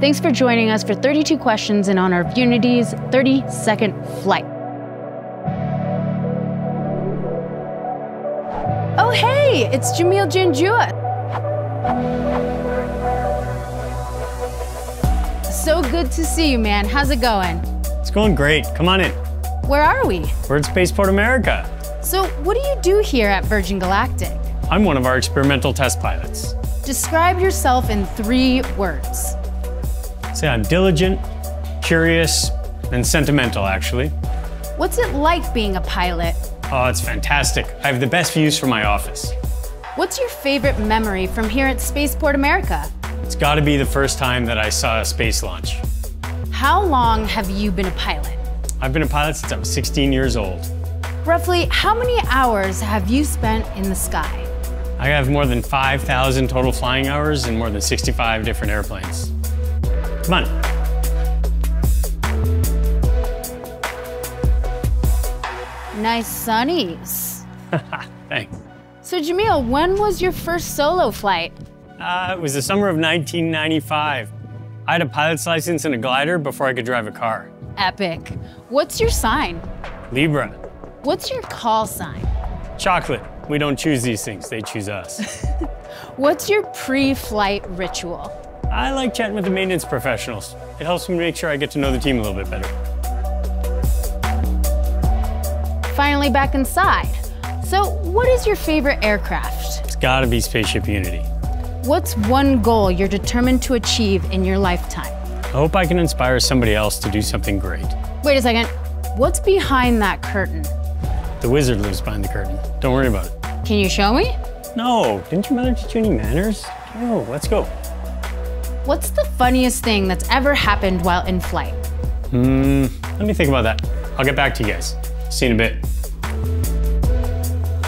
Thanks for joining us for 32 questions in honor of Unity's 30 second flight. Oh, hey, it's Jameel Janjua. So good to see you, man. How's it going? It's going great. Come on in. Where are we? We're at Spaceport America. So, what do you do here at Virgin Galactic? I'm one of our experimental test pilots. Describe yourself in three words. Say I'm diligent, curious, and sentimental, actually. What's it like being a pilot? Oh, it's fantastic. I have the best views from my office. What's your favorite memory from here at Spaceport America? It's got to be the first time that I saw a space launch. How long have you been a pilot? I've been a pilot since I was 16 years old. Roughly how many hours have you spent in the sky? I have more than 5,000 total flying hours in more than 65 different airplanes. Come on. Nice sunnies. Thanks. So, Jameel, when was your first solo flight? Uh, it was the summer of 1995. I had a pilot's license and a glider before I could drive a car. Epic. What's your sign? Libra. What's your call sign? Chocolate. We don't choose these things, they choose us. What's your pre flight ritual? I like chatting with the maintenance professionals. It helps me make sure I get to know the team a little bit better. Finally, back inside. So, what is your favorite aircraft? It's gotta be Spaceship Unity. What's one goal you're determined to achieve in your lifetime? I hope I can inspire somebody else to do something great. Wait a second. What's behind that curtain? The wizard lives behind the curtain. Don't worry about it. Can you show me? No, didn't your mother teach you any manners? No, let's go. What's the funniest thing that's ever happened while in flight? Hmm, let me think about that. I'll get back to you guys. See you in a bit.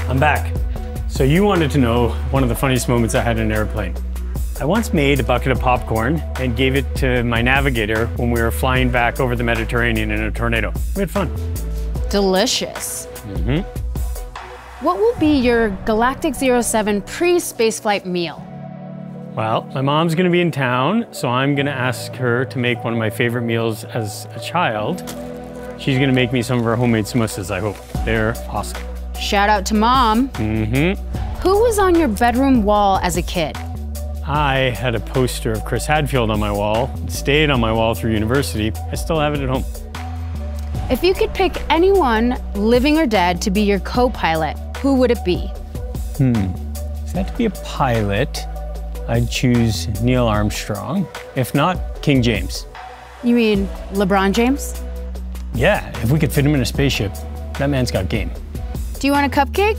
I'm back. So you wanted to know one of the funniest moments I had in an airplane. I once made a bucket of popcorn and gave it to my navigator when we were flying back over the Mediterranean in a tornado. We had fun. Delicious. Mm-hmm. What will be your Galactic 07 pre-spaceflight meal? Well, my mom's gonna be in town, so I'm gonna ask her to make one of my favorite meals as a child. She's gonna make me some of her homemade samosas, I hope. They're awesome. Shout out to mom. Mm-hmm. Who was on your bedroom wall as a kid? I had a poster of Chris Hadfield on my wall. It stayed on my wall through university. I still have it at home. If you could pick anyone, living or dead, to be your co-pilot, who would it be? Hmm. If I had to be a pilot, I'd choose Neil Armstrong. If not, King James. You mean LeBron James? Yeah, if we could fit him in a spaceship, that man's got game. Do you want a cupcake?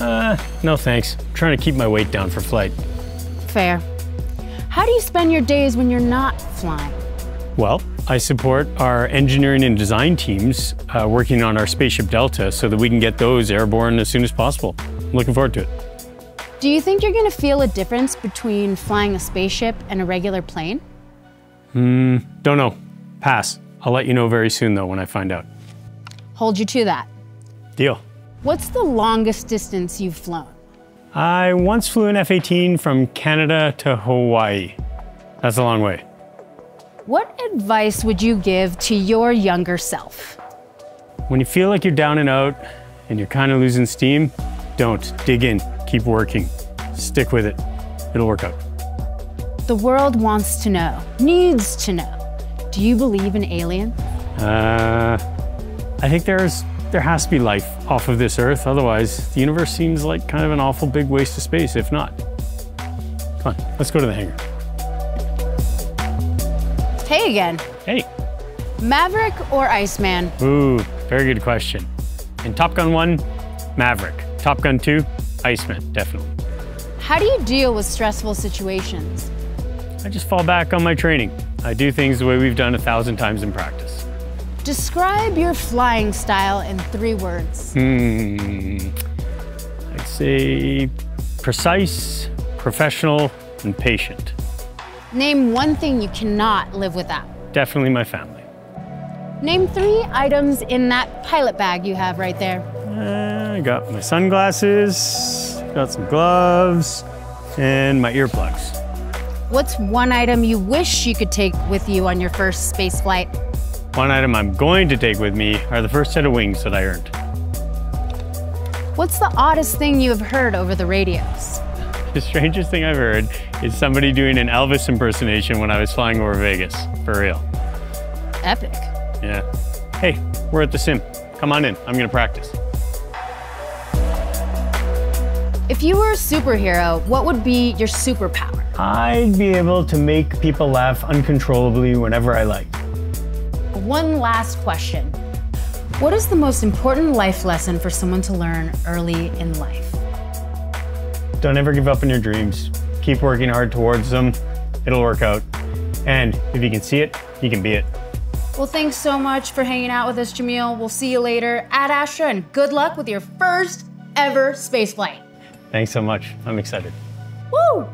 Uh, no thanks. I'm trying to keep my weight down for flight. Fair. How do you spend your days when you're not flying? Well, I support our engineering and design teams uh, working on our Spaceship Delta so that we can get those airborne as soon as possible. I'm looking forward to it. Do you think you're going to feel a difference between flying a spaceship and a regular plane? Hmm, don't know. Pass. I'll let you know very soon, though, when I find out. Hold you to that. Deal. What's the longest distance you've flown? I once flew an F 18 from Canada to Hawaii. That's a long way. What advice would you give to your younger self? When you feel like you're down and out and you're kind of losing steam, don't. Dig in. Keep working. Stick with it. It'll work out. The world wants to know, needs to know. Do you believe in aliens? Uh, I think there's there has to be life off of this Earth. Otherwise, the universe seems like kind of an awful big waste of space. If not, come on, let's go to the hangar. Hey again. Hey. Maverick or Iceman? Ooh, very good question. In Top Gun 1, Maverick. Top Gun 2, Iceman, definitely. How do you deal with stressful situations? I just fall back on my training. I do things the way we've done a thousand times in practice. Describe your flying style in three words. Hmm. I'd say precise, professional, and patient. Name one thing you cannot live without. Definitely my family. Name three items in that pilot bag you have right there. Uh, I got my sunglasses, got some gloves, and my earplugs. What's one item you wish you could take with you on your first space flight? One item I'm going to take with me are the first set of wings that I earned. What's the oddest thing you have heard over the radios? The strangest thing I've heard is somebody doing an Elvis impersonation when I was flying over Vegas, for real. Epic. Yeah. Hey, we're at the sim. Come on in, I'm gonna practice. If you were a superhero, what would be your superpower? I'd be able to make people laugh uncontrollably whenever I like. One last question. What is the most important life lesson for someone to learn early in life? Don't ever give up on your dreams. Keep working hard towards them. It'll work out. And if you can see it, you can be it. Well, thanks so much for hanging out with us, Jameel. We'll see you later at Astra, and good luck with your first ever space flight. Thanks so much. I'm excited. Woo!